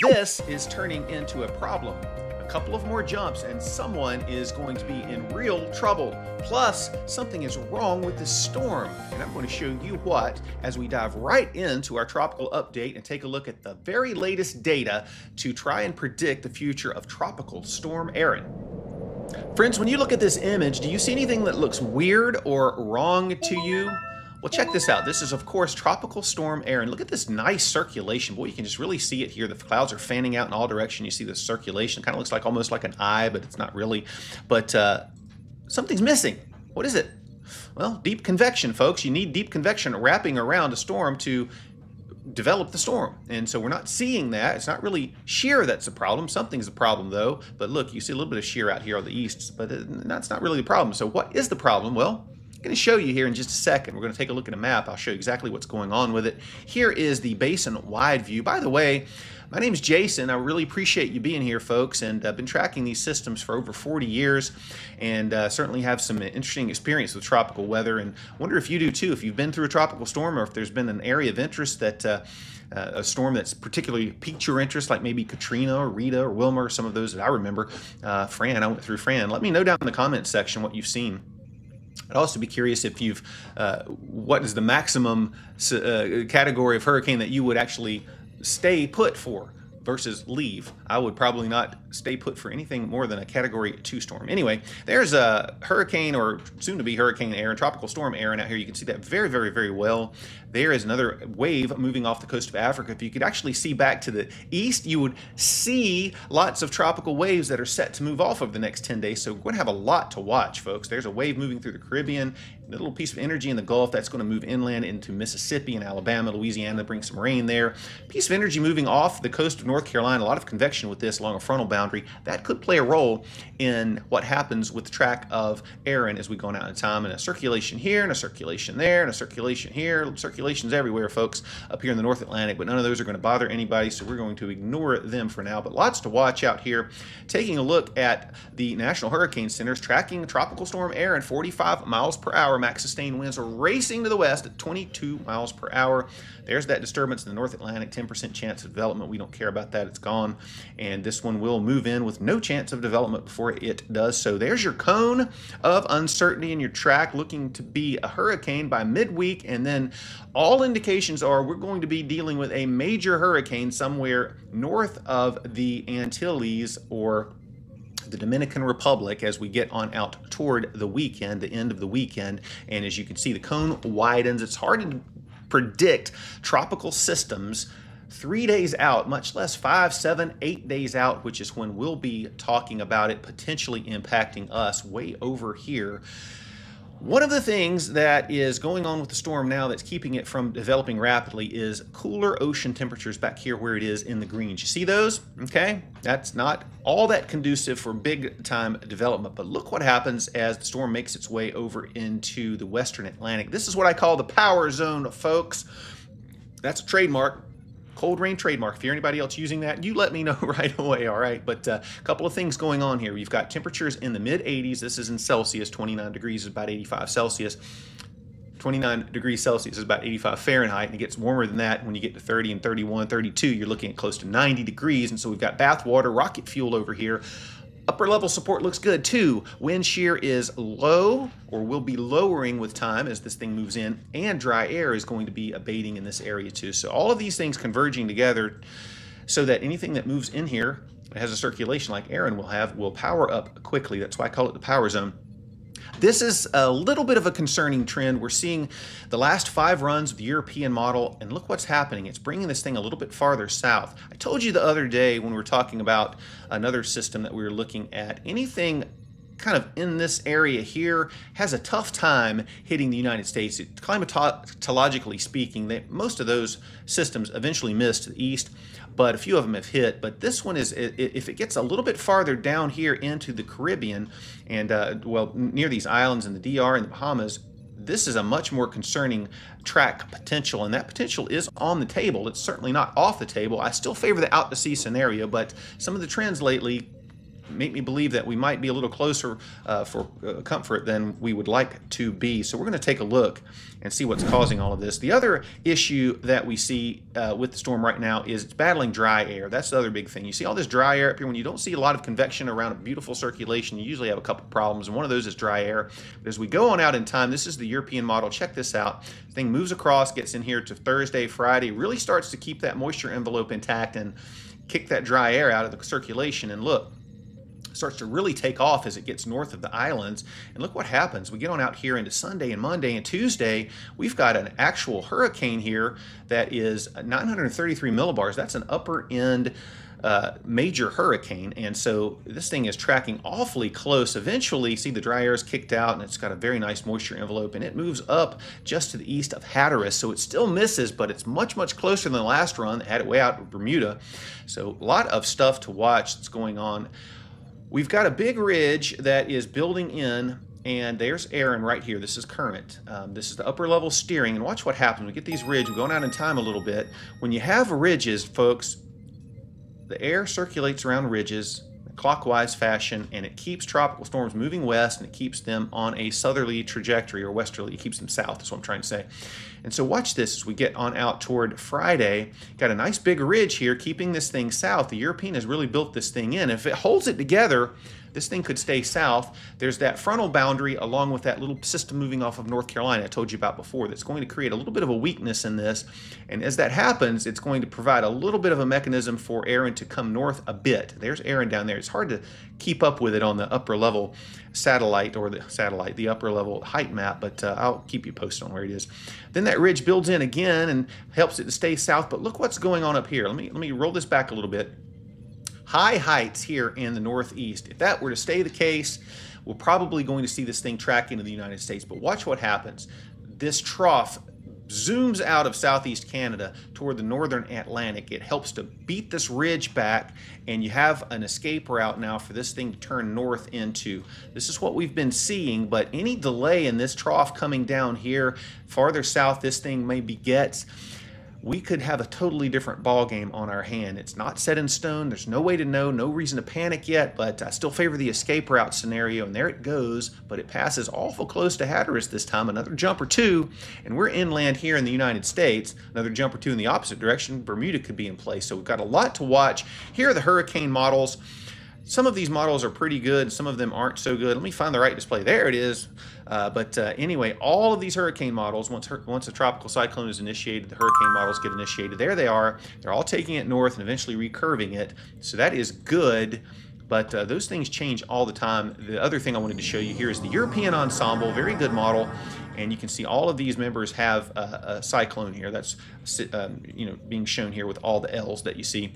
This is turning into a problem. A couple of more jumps, and someone is going to be in real trouble. Plus, something is wrong with the storm. And I'm going to show you what as we dive right into our tropical update and take a look at the very latest data to try and predict the future of Tropical Storm Erin. Friends, when you look at this image, do you see anything that looks weird or wrong to you? Well, check this out. This is, of course, Tropical Storm Erin. Look at this nice circulation. Boy, you can just really see it here. The clouds are fanning out in all directions. You see the circulation. kind of looks like almost like an eye, but it's not really. But uh, something's missing. What is it? Well, deep convection, folks. You need deep convection wrapping around a storm to develop the storm. And so we're not seeing that. It's not really shear that's a problem. Something's a problem, though. But look, you see a little bit of shear out here on the east, but that's not really the problem. So what is the problem? Well, I'm going to show you here in just a second. We're going to take a look at a map. I'll show you exactly what's going on with it. Here is the basin-wide view. By the way, my name is Jason. I really appreciate you being here, folks, and I've been tracking these systems for over 40 years and uh, certainly have some interesting experience with tropical weather and wonder if you do too, if you've been through a tropical storm or if there's been an area of interest that uh, uh, a storm that's particularly piqued your interest, like maybe Katrina or Rita or Wilma or some of those that I remember. Uh, Fran, I went through Fran. Let me know down in the comments section what you've seen. I'd also be curious if you've, uh, what is the maximum uh, category of hurricane that you would actually stay put for versus leave? I would probably not stay put for anything more than a category two storm. Anyway, there's a hurricane or soon to be hurricane Erin, tropical storm Erin out here. You can see that very, very, very well. There is another wave moving off the coast of Africa. If you could actually see back to the east, you would see lots of tropical waves that are set to move off over the next 10 days. So we're going to have a lot to watch, folks. There's a wave moving through the Caribbean, a little piece of energy in the Gulf that's going to move inland into Mississippi and Alabama, Louisiana, bring some rain there. Piece of energy moving off the coast of North Carolina, a lot of convection with this along a frontal boundary. That could play a role in what happens with the track of Erin as we go out in time. And a circulation here, and a circulation there, and a circulation here. Circulations everywhere, folks, up here in the North Atlantic, but none of those are going to bother anybody, so we're going to ignore them for now. But lots to watch out here. Taking a look at the National Hurricane Center's tracking Tropical Storm Erin 45 miles per hour. Max sustained winds are racing to the west at 22 miles per hour. There's that disturbance in the North Atlantic, 10% chance of development. We don't care about that. It's gone. And this one will move in with no chance of development before it does so. There's your cone of uncertainty in your track looking to be a hurricane by midweek. And then all indications are we're going to be dealing with a major hurricane somewhere north of the Antilles or the Dominican Republic as we get on out toward the weekend, the end of the weekend. And as you can see, the cone widens. It's hard to predict tropical systems three days out, much less five, seven, eight days out, which is when we'll be talking about it potentially impacting us way over here. One of the things that is going on with the storm now that's keeping it from developing rapidly is cooler ocean temperatures back here where it is in the greens. You see those? Okay, that's not all that conducive for big time development, but look what happens as the storm makes its way over into the western Atlantic. This is what I call the power zone, folks. That's a trademark cold rain trademark. If you're anybody else using that, you let me know right away, all right? But a uh, couple of things going on here. You've got temperatures in the mid 80s. This is in Celsius. 29 degrees is about 85 Celsius. 29 degrees Celsius is about 85 Fahrenheit, and it gets warmer than that when you get to 30 and 31, 32. You're looking at close to 90 degrees, and so we've got bath water, rocket fuel over here. Upper level support looks good too. Wind shear is low or will be lowering with time as this thing moves in and dry air is going to be abating in this area too. So all of these things converging together so that anything that moves in here has a circulation like Erin will have will power up quickly. That's why I call it the power zone. This is a little bit of a concerning trend. We're seeing the last five runs of the European model, and look what's happening. It's bringing this thing a little bit farther south. I told you the other day when we were talking about another system that we were looking at, anything kind of in this area here has a tough time hitting the United States. climatologically speaking, they, most of those systems eventually miss to the east but a few of them have hit. But this one is, if it gets a little bit farther down here into the Caribbean and, uh, well, near these islands in the DR and the Bahamas, this is a much more concerning track potential, and that potential is on the table. It's certainly not off the table. I still favor the out to sea scenario, but some of the trends lately make me believe that we might be a little closer uh, for uh, comfort than we would like to be. So we're going to take a look and see what's causing all of this. The other issue that we see uh, with the storm right now is it's battling dry air. That's the other big thing. You see all this dry air up here. When you don't see a lot of convection around a beautiful circulation, you usually have a couple problems, and one of those is dry air. But as we go on out in time, this is the European model. Check this out. Thing moves across, gets in here to Thursday, Friday, really starts to keep that moisture envelope intact and kick that dry air out of the circulation. And look, starts to really take off as it gets north of the islands. And look what happens. We get on out here into Sunday and Monday and Tuesday. We've got an actual hurricane here that is 933 millibars. That's an upper end uh, major hurricane. And so this thing is tracking awfully close. Eventually, see the dry air is kicked out and it's got a very nice moisture envelope and it moves up just to the east of Hatteras. So it still misses, but it's much, much closer than the last run that had it way out of Bermuda. So a lot of stuff to watch that's going on. We've got a big ridge that is building in and there's Erin right here. This is current. Um, this is the upper level steering, and watch what happens. We get these ridges. We're going out in time a little bit. When you have ridges, folks, the air circulates around ridges clockwise fashion and it keeps tropical storms moving west and it keeps them on a southerly trajectory or westerly. It keeps them south, is what I'm trying to say. And so watch this as we get on out toward Friday. Got a nice big ridge here keeping this thing south. The European has really built this thing in. If it holds it together, this thing could stay south. There's that frontal boundary along with that little system moving off of North Carolina I told you about before that's going to create a little bit of a weakness in this. And as that happens, it's going to provide a little bit of a mechanism for Erin to come north a bit. There's Erin down there. It's hard to keep up with it on the upper level satellite or the satellite, the upper level height map, but uh, I'll keep you posted on where it is. Then that ridge builds in again and helps it to stay south. But look what's going on up here. Let me let me roll this back a little bit high heights here in the Northeast. If that were to stay the case, we're probably going to see this thing track into the United States. But watch what happens. This trough zooms out of southeast Canada toward the northern Atlantic. It helps to beat this ridge back, and you have an escape route now for this thing to turn north into. This is what we've been seeing, but any delay in this trough coming down here, farther south this thing maybe gets, we could have a totally different ball game on our hand. It's not set in stone. There's no way to know, no reason to panic yet, but I still favor the escape route scenario, and there it goes. But it passes awful close to Hatteras this time, another jump or two, and we're inland here in the United States. Another jump or two in the opposite direction. Bermuda could be in place, so we've got a lot to watch. Here are the hurricane models. Some of these models are pretty good, some of them aren't so good. Let me find the right display. There it is. Uh, but uh, anyway, all of these hurricane models, once once a tropical cyclone is initiated, the hurricane models get initiated. There they are. They're all taking it north and eventually recurving it. So that is good. But uh, those things change all the time. The other thing I wanted to show you here is the European Ensemble, very good model. And you can see all of these members have a, a cyclone here. That's um, you know being shown here with all the L's that you see.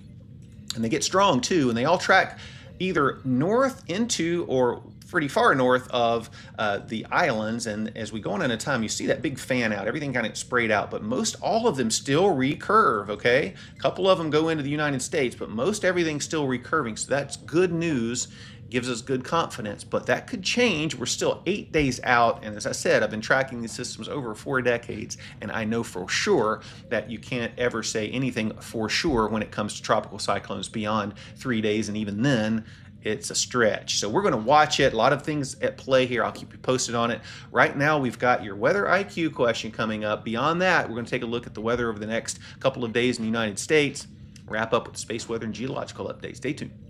And they get strong too, and they all track either north into or pretty far north of uh, the islands. And as we go on in a time, you see that big fan out, everything kind of sprayed out, but most all of them still recurve, okay? A couple of them go into the United States, but most everything's still recurving. So that's good news gives us good confidence, but that could change. We're still eight days out, and as I said, I've been tracking these systems over four decades, and I know for sure that you can't ever say anything for sure when it comes to tropical cyclones beyond three days, and even then, it's a stretch. So we're going to watch it. A lot of things at play here. I'll keep you posted on it. Right now, we've got your weather IQ question coming up. Beyond that, we're going to take a look at the weather over the next couple of days in the United States. Wrap up with space weather and geological updates. Stay tuned.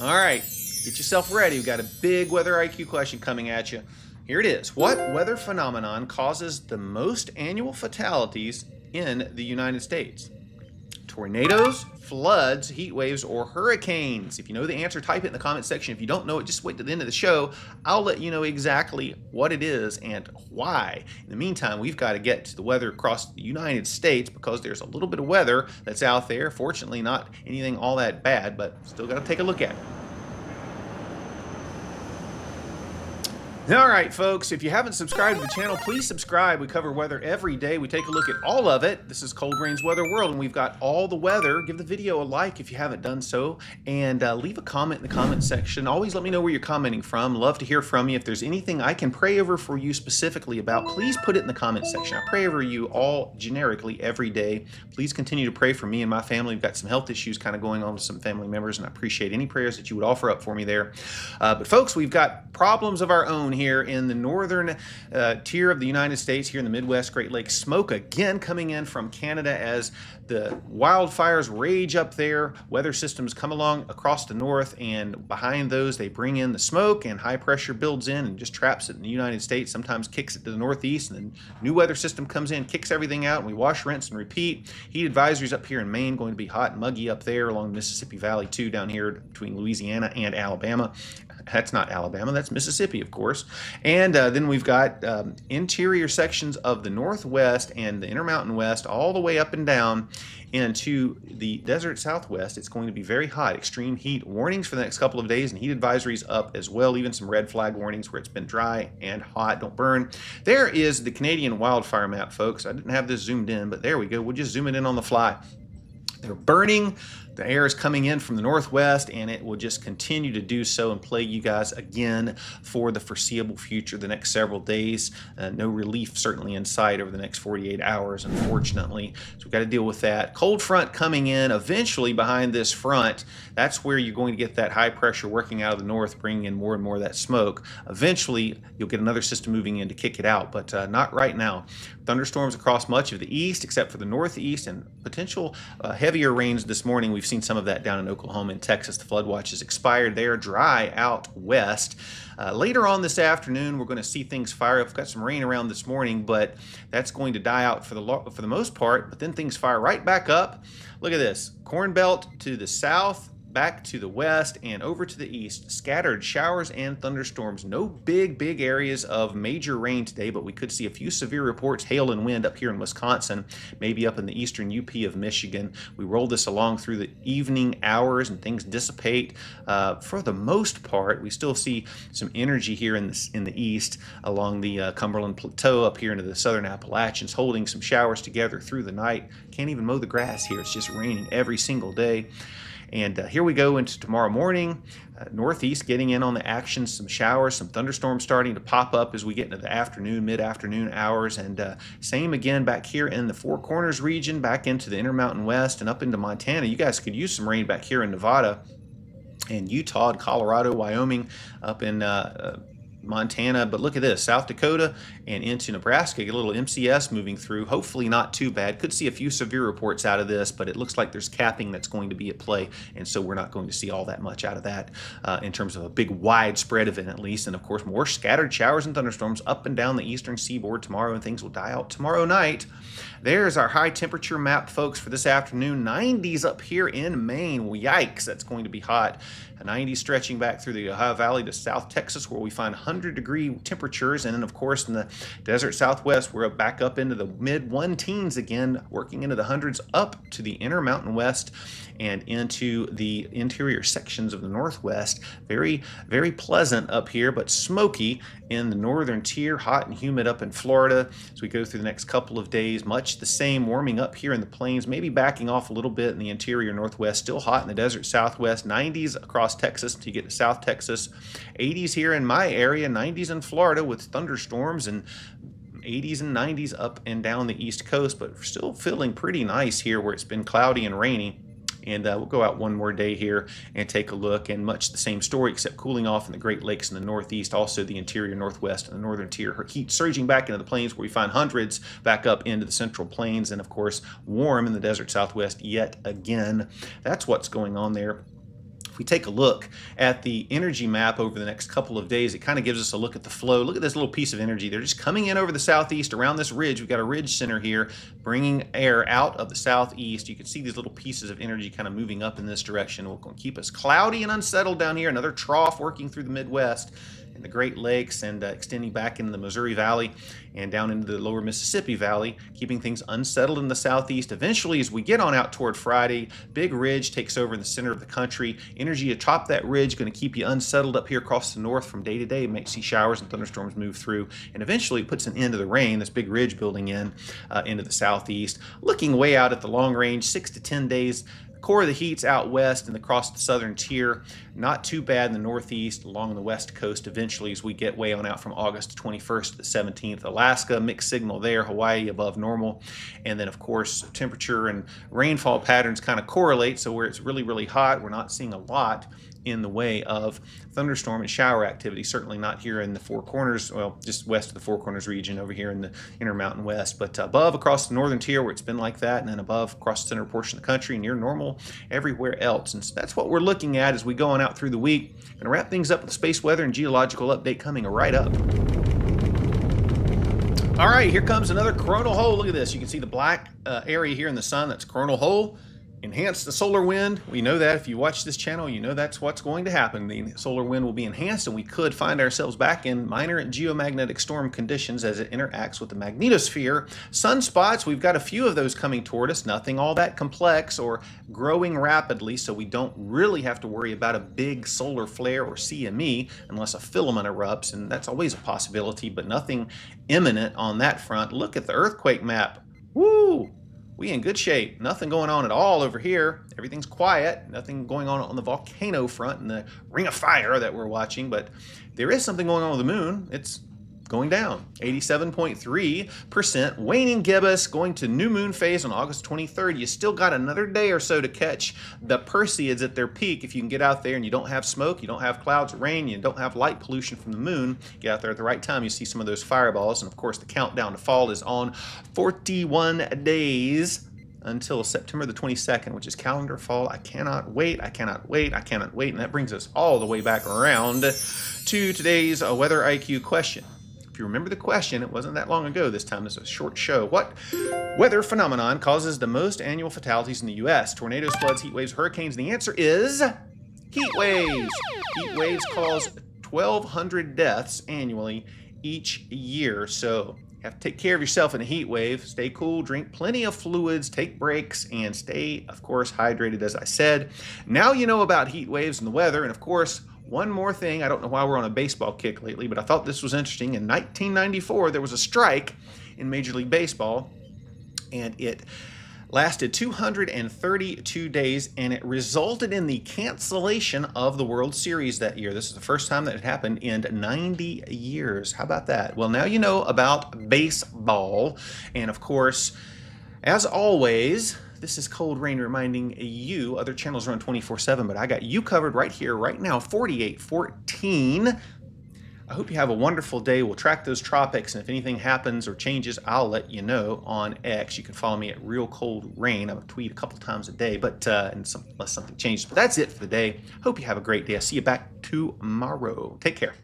All right, get yourself ready. We've got a big weather IQ question coming at you. Here it is. What weather phenomenon causes the most annual fatalities in the United States? Tornadoes, floods, heat waves, or hurricanes? If you know the answer, type it in the comment section. If you don't know it, just wait to the end of the show. I'll let you know exactly what it is and why. In the meantime, we've got to get to the weather across the United States because there's a little bit of weather that's out there. Fortunately, not anything all that bad, but still got to take a look at it. All right, folks, if you haven't subscribed to the channel, please subscribe. We cover weather every day. We take a look at all of it. This is Cold Rain's Weather World, and we've got all the weather. Give the video a like if you haven't done so, and uh, leave a comment in the comment section. Always let me know where you're commenting from. Love to hear from you. If there's anything I can pray over for you specifically about, please put it in the comment section. I pray over you all generically every day. Please continue to pray for me and my family. We've got some health issues kind of going on with some family members, and I appreciate any prayers that you would offer up for me there. Uh, but folks, we've got problems of our own here in the northern uh, tier of the United States, here in the Midwest Great Lakes. Smoke again coming in from Canada as the wildfires rage up there. Weather systems come along across the north, and behind those, they bring in the smoke, and high pressure builds in and just traps it in the United States. Sometimes kicks it to the northeast, and then new weather system comes in, kicks everything out, and we wash, rinse, and repeat. Heat advisories up here in Maine going to be hot and muggy up there along the Mississippi Valley too, down here between Louisiana and Alabama. That's not Alabama, that's Mississippi, of course. And uh, then we've got um, interior sections of the Northwest and the Intermountain West all the way up and down into the desert Southwest. It's going to be very hot, extreme heat warnings for the next couple of days and heat advisories up as well, even some red flag warnings where it's been dry and hot, don't burn. There is the Canadian wildfire map, folks. I didn't have this zoomed in, but there we go. We'll just zoom it in on the fly. They're burning the air is coming in from the northwest and it will just continue to do so and plague you guys again for the foreseeable future, the next several days. Uh, no relief certainly in sight over the next 48 hours, unfortunately. So we've got to deal with that. Cold front coming in eventually behind this front. That's where you're going to get that high pressure working out of the north, bringing in more and more of that smoke. Eventually, you'll get another system moving in to kick it out, but uh, not right now. Thunderstorms across much of the east, except for the northeast, and potential uh, heavier rains this morning. We've seen some of that down in Oklahoma and Texas. The flood watch has expired there, dry out west. Uh, later on this afternoon, we're going to see things fire up. We've got some rain around this morning, but that's going to die out for the for the most part. But then things fire right back up. Look at this corn belt to the south back to the west and over to the east. Scattered showers and thunderstorms. No big, big areas of major rain today, but we could see a few severe reports, hail and wind up here in Wisconsin, maybe up in the eastern UP of Michigan. We roll this along through the evening hours and things dissipate. Uh, for the most part, we still see some energy here in the, in the east along the uh, Cumberland Plateau up here into the southern Appalachians, holding some showers together through the night. Can't even mow the grass here. It's just raining every single day. And uh, here we go into tomorrow morning. Uh, northeast getting in on the action, some showers, some thunderstorms starting to pop up as we get into the afternoon, mid-afternoon hours. And uh, same again back here in the Four Corners region, back into the Intermountain West and up into Montana. You guys could use some rain back here in Nevada and Utah, Colorado, Wyoming, up in uh, uh Montana, but look at this, South Dakota and into Nebraska, get a little MCS moving through, hopefully not too bad. Could see a few severe reports out of this, but it looks like there's capping that's going to be at play, and so we're not going to see all that much out of that uh, in terms of a big widespread event at least, and of course more scattered showers and thunderstorms up and down the eastern seaboard tomorrow, and things will die out tomorrow night. There's our high temperature map, folks, for this afternoon. 90s up here in Maine. Well, yikes, that's going to be hot. A 90 stretching back through the Ohio Valley to South Texas, where we find 100 degree temperatures. And then, of course, in the desert Southwest, we're back up into the mid one teens again, working into the hundreds up to the Intermountain West and into the interior sections of the Northwest. Very, very pleasant up here, but smoky in the northern tier, hot and humid up in Florida. As we go through the next couple of days, much the same, warming up here in the plains, maybe backing off a little bit in the interior Northwest, still hot in the desert Southwest, 90s across Texas until you get to South Texas, 80s here in my area, 90s in Florida with thunderstorms and 80s and 90s up and down the East Coast, but still feeling pretty nice here where it's been cloudy and rainy. And uh, we'll go out one more day here and take a look. And much the same story, except cooling off in the Great Lakes in the northeast, also the interior northwest and the northern tier. Heat surging back into the plains where we find hundreds back up into the central plains. And of course, warm in the desert southwest yet again. That's what's going on there we take a look at the energy map over the next couple of days, it kind of gives us a look at the flow. Look at this little piece of energy. They're just coming in over the southeast around this ridge. We've got a ridge center here, bringing air out of the southeast. You can see these little pieces of energy kind of moving up in this direction. Will keep us cloudy and unsettled down here. Another trough working through the Midwest in the Great Lakes and uh, extending back into the Missouri Valley and down into the lower Mississippi Valley, keeping things unsettled in the southeast. Eventually, as we get on out toward Friday, big ridge takes over in the center of the country. Energy atop that ridge going to keep you unsettled up here across the north from day to day. Make see showers and thunderstorms move through, and eventually it puts an end to the rain. This big ridge building in uh, into the southeast. Looking way out at the long range, six to ten days core of the heat's out west and across the southern tier. Not too bad in the northeast, along the west coast eventually as we get way on out from August 21st to the 17th. Alaska, mixed signal there, Hawaii above normal. And then, of course, temperature and rainfall patterns kind of correlate. So where it's really, really hot, we're not seeing a lot in the way of thunderstorm and shower activity. Certainly not here in the Four Corners, well, just west of the Four Corners region over here in the Intermountain West, but above across the northern tier where it's been like that, and then above across the center portion of the country, near normal everywhere else. And so that's what we're looking at as we go on out through the week. To wrap things up with space weather and geological update coming right up. All right, here comes another coronal hole. Look at this. You can see the black uh, area here in the sun. That's coronal hole enhance the solar wind. We know that if you watch this channel, you know that's what's going to happen. The solar wind will be enhanced and we could find ourselves back in minor geomagnetic storm conditions as it interacts with the magnetosphere. Sunspots, we've got a few of those coming toward us, nothing all that complex or growing rapidly, so we don't really have to worry about a big solar flare or CME unless a filament erupts, and that's always a possibility, but nothing imminent on that front. Look at the earthquake map. Woo! We in good shape. Nothing going on at all over here. Everything's quiet. Nothing going on on the volcano front and the ring of fire that we're watching. But there is something going on with the moon. It's going down. 87.3%. Waning gibbous going to new moon phase on August 23rd. You still got another day or so to catch the Perseids at their peak. If you can get out there and you don't have smoke, you don't have clouds, rain, you don't have light pollution from the moon, get out there at the right time, you see some of those fireballs. And of course, the countdown to fall is on 41 days until September the 22nd, which is calendar fall. I cannot wait. I cannot wait. I cannot wait. And that brings us all the way back around to today's uh, weather IQ question. If you remember the question, it wasn't that long ago this time. This is a short show. What weather phenomenon causes the most annual fatalities in the U.S.? Tornadoes, floods, heat waves, hurricanes? The answer is heat waves. Heat waves cause 1,200 deaths annually each year. So you have to take care of yourself in a heat wave. Stay cool, drink plenty of fluids, take breaks, and stay, of course, hydrated, as I said. Now you know about heat waves and the weather, and of course, one more thing, I don't know why we're on a baseball kick lately, but I thought this was interesting. In 1994, there was a strike in Major League Baseball, and it lasted 232 days, and it resulted in the cancellation of the World Series that year. This is the first time that it happened in 90 years. How about that? Well, now you know about baseball, and of course, as always, this is Cold Rain reminding you, other channels run 24-7, but I got you covered right here, right now, 4814. I hope you have a wonderful day. We'll track those tropics, and if anything happens or changes, I'll let you know on X. You can follow me at Real Cold Rain. I'm a tweet a couple times a day, but uh, unless something changes. But that's it for the day. Hope you have a great day. I'll see you back tomorrow. Take care.